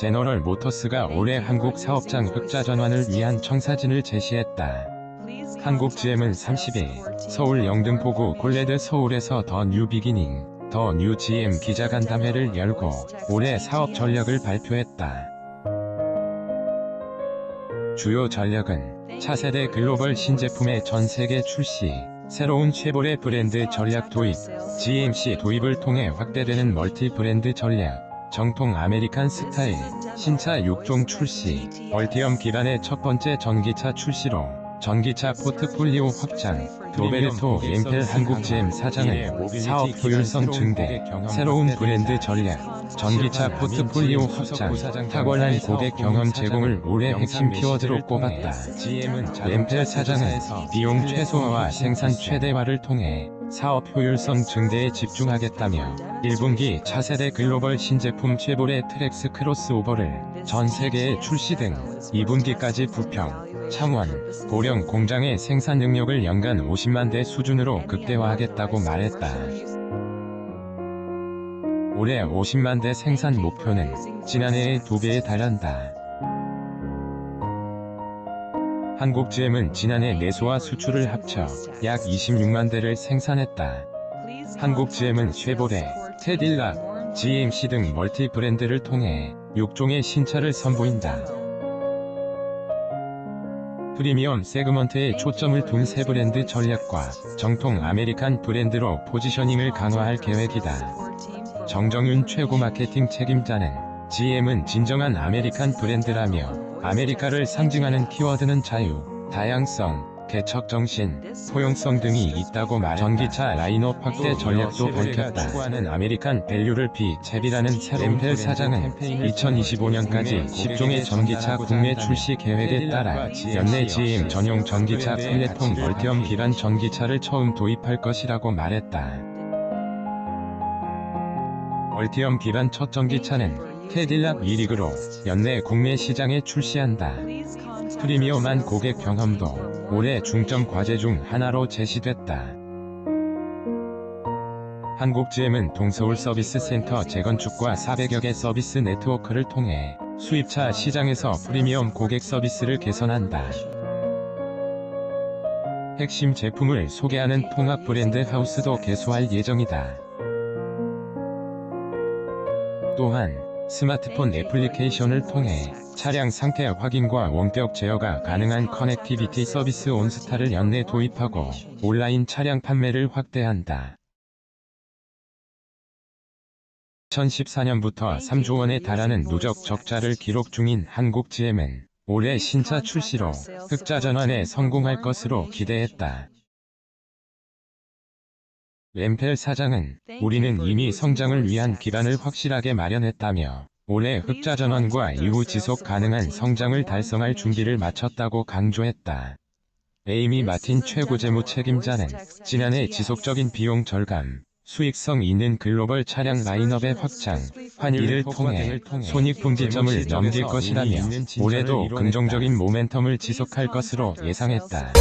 제너럴 모터스가 올해 한국 사업장 흑자 전환을 위한 청사진을 제시했다. 한국 GM은 30일 서울 영등포구 콘래드 서울에서 The New Beginning, The New GM 기자간담회를 열고 올해 사업 전략을 발표했다. 주요 전략은 차세대 글로벌 신제품의 전 세계 출시, 새로운 쉐보레 브랜드 전략 도입, GMC 도입을 통해 확대되는 멀티 브랜드 전략, 정통 American 스타일, 신차 6종 출시, 얼티엄 기반의 첫 번째 전기차 출시로 전기차 포트폴리오 확장, 로베르토 렘펠 한국 GM 사장은 사업 효율성 증대, 새로운 브랜드 전략, 전기차 포트폴리오 확장, 탁월한 고객 경험 제공을 올해 핵심 키워드로 꼽았다. 렘펠 사장은 비용 최소화와 생산 최대화를 통해 사업 효율성 증대에 집중하겠다며 1분기 차세대 글로벌 신제품 쉐보레 트랙스 크로스오버를 전 세계에 출시 등 2분기까지 부평, 창원, 보령 공장의 생산 능력을 연간 50만 대 수준으로 극대화하겠다고 말했다. 올해 50만 대 생산 목표는 지난해의 2배에 달한다. 한국 GM은 지난해 내수와 수출을 합쳐 약 26만 대를 생산했다. 한국 GM은 쉐보레, 캐딜락, GMC 등 멀티 브랜드를 통해 6종의 신차를 선보인다. 프리미엄 segment에 초점을 둔 새 브랜드 전략과 정통 American 브랜드로 positioning을 강화할 계획이다. 정정윤 최고 마케팅 책임자는 GM은 진정한 American 브랜드라며 아메리카를 상징하는 키워드는 자유, 다양성, 개척 정신, 포용성 등이 있다고 말 전기차 라인업 확대 전략도 밝혔다. 추구하는 American value를 비채비라는 렘펠 사장은 2025년까지 10종의 전기차 국내 출시 계획에 따라 연내 GM 전용 전기차 플랫폼 얼티엄 기반 전기차를 처음 도입할 것이라고 말했다. 얼티엄 기반 첫 전기차는 캐딜락 리릭으로 연내 국내 시장에 출시한다. 프리미엄한 고객 경험도 올해 중점 과제 중 하나로 제시됐다. 한국 GM은 동서울 서비스 센터 재건축과 400여 개 서비스 네트워크를 통해 수입차 시장에서 프리미엄 고객 서비스를 개선한다. 핵심 제품을 소개하는 통합 브랜드 하우스도 개소할 예정이다. 또한 스마트폰 애플리케이션을 통해 차량 상태 확인과 원격 제어가 가능한 connectivity 서비스 온스타를 연내 도입하고 온라인 차량 판매를 확대한다. 2014년부터 3조 원에 달하는 누적 적자를 기록 중인 한국 GM은 올해 신차 출시로 흑자 전환에 성공할 것으로 기대했다. 램펠 사장은 우리는 이미 성장을 위한 기반을 확실하게 마련했다며 올해 흑자 전환과 이후 지속 가능한 성장을 달성할 준비를 마쳤다고 강조했다. 에이미 마틴 최고재무 책임자는 지난해 지속적인 비용 절감, 수익성 있는 글로벌 차량 라인업의 확장, 환율을 통해 손익분기점을 넘길 것이라며 올해도 긍정적인 모멘텀을 지속할 것으로 예상했다.